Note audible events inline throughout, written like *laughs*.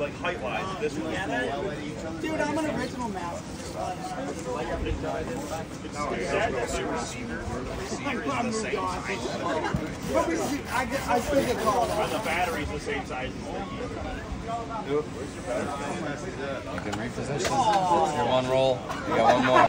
like height wise. Oh, this one is more. Dude, I'm an original mouse. The receiver, receiver is the same size. Probably, I, still get called out. And the battery's the same size as the You can reposition. You're one roll. You got one more.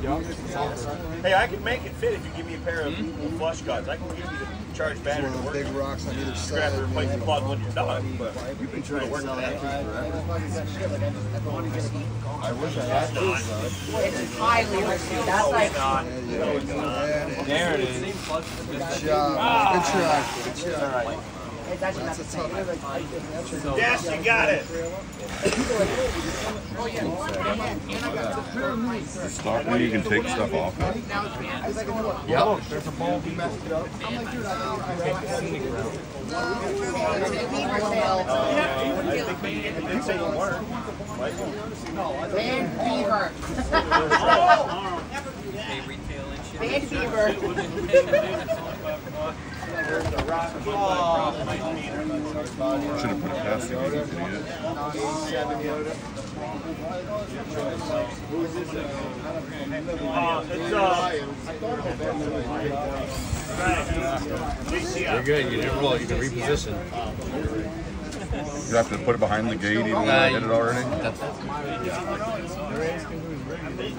Hey, I can make it fit if you give me a pair of flush guards. I can give you the charged battery to work. Big rocks on either You have side. to replace the plug when you're done, but You've been trying to work sell that. that forever. I wish I had those. though. It's highly risky. That's like Yeah, you know that. There it is. Good job. Good try. Ah. Good try. It's actually not the same. yes, you got it. Stock where you can take stuff off. Yep. I think they it did say you weren't. Van Beaver. Van *laughs* Beaver. Should have put it past you, idiot. Uh, it's uh, You're good. You didn't roll. You can reposition. You have to put it behind the gate even though Uh, you hit it already. That's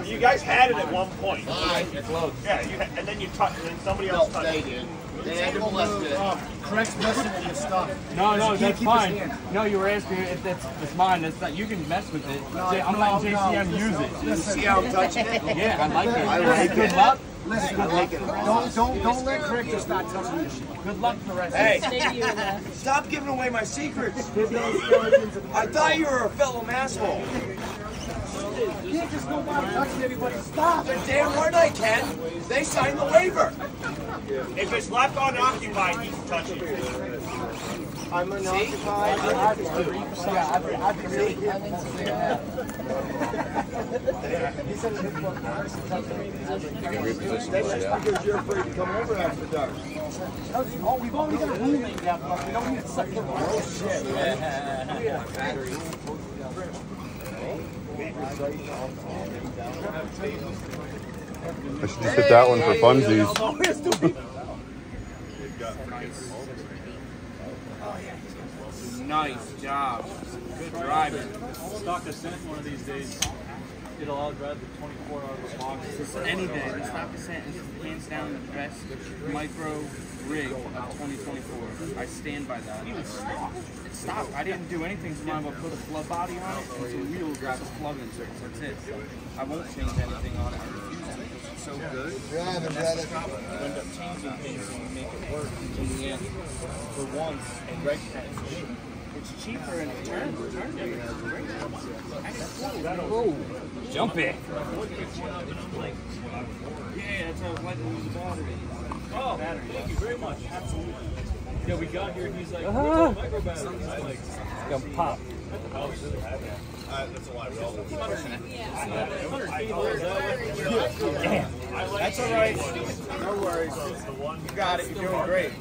you guys had it at one point. Yeah, you and then you touched, and then somebody else touched. it. did. They had to molest it. Craig's messing with your stuff. No, no, that's fine. No, you were asking if that's it's mine. That's not. You can mess with it. J- I'm no, letting no, JCM use listen, it. listen. See how I'm touching it? Yeah, I like it. I like Good it. luck. Listen, don't, don't, don't let Craig just start touching your shit. Good luck the rest. Hey, stop giving away my secrets. I thought you were a fellow masshole. You can't just go by touching everybody's stuff. But damn right I can. They signed the waiver. If it's left unoccupied, you can touch it. I'm unoccupied. I've been, yeah, I've been, I've been really careful. He said in his book, Alex is. Because you're afraid to come over after dark. Oh, we've only got room in that book. We don't need a second row. Oh, shit. I should just hit that one for funsies. Nice job. Good driving. Stock descent one of these days. It'll all drive the 24 hour box. It's any day. The stock descent is hands down the best micro rig of 2024. I stand by that. Even stock. It's stock. I didn't do anything to mine but put a flood body on it and some wheels with some plug inserts. That's it. I won't change anything on it. I refuse to because it's so good. Driving, brother. You end up changing things and you make it work in the end. For once, and recognize it. It's cheaper and it turns. Return rate is great. Whoa. Jump it. Yeah, that's how I was like to use the battery. Oh, Battery. thank you very much. Absolutely. Yeah, we got here and he's like, Uh-huh. micro battery? He's like, it's Gonna pop. That's all right. No worries. You got it. You're doing great.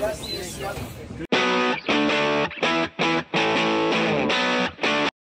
That's